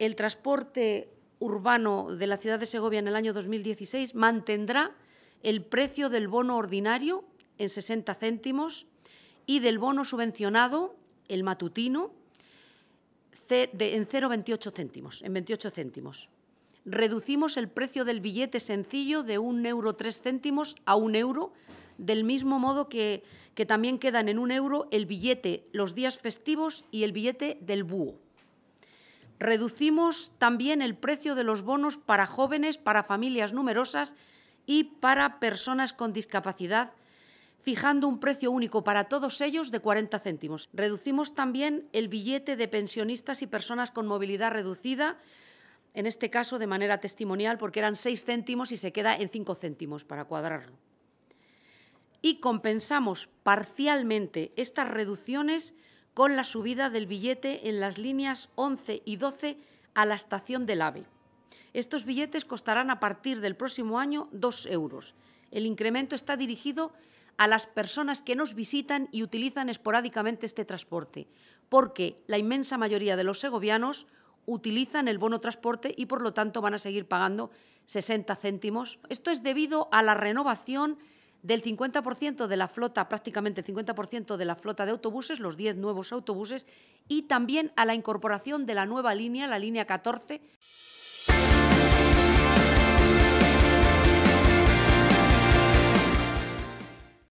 el transporte urbano de la ciudad de Segovia en el año 2016 mantendrá el precio del bono ordinario en 60 céntimos y del bono subvencionado, el matutino, en 0,28 céntimos, en 28 céntimos. Reducimos el precio del billete sencillo de un euro tres céntimos a un euro, del mismo modo que, que también quedan en un euro el billete los días festivos y el billete del búho. Reducimos también el precio de los bonos para jóvenes, para familias numerosas y para personas con discapacidad, fijando un precio único para todos ellos de 40 céntimos. Reducimos también el billete de pensionistas y personas con movilidad reducida, en este caso de manera testimonial, porque eran 6 céntimos y se queda en 5 céntimos para cuadrarlo. Y compensamos parcialmente estas reducciones con la subida del billete en las líneas 11 y 12 a la estación del AVE. Estos billetes costarán a partir del próximo año 2 euros. El incremento está dirigido a las personas que nos visitan y utilizan esporádicamente este transporte, porque la inmensa mayoría de los segovianos utilizan el bono transporte y por lo tanto van a seguir pagando 60 céntimos. Esto es debido a la renovación del 50% de la flota, prácticamente el 50% de la flota de autobuses, los 10 nuevos autobuses, y también a la incorporación de la nueva línea, la línea 14.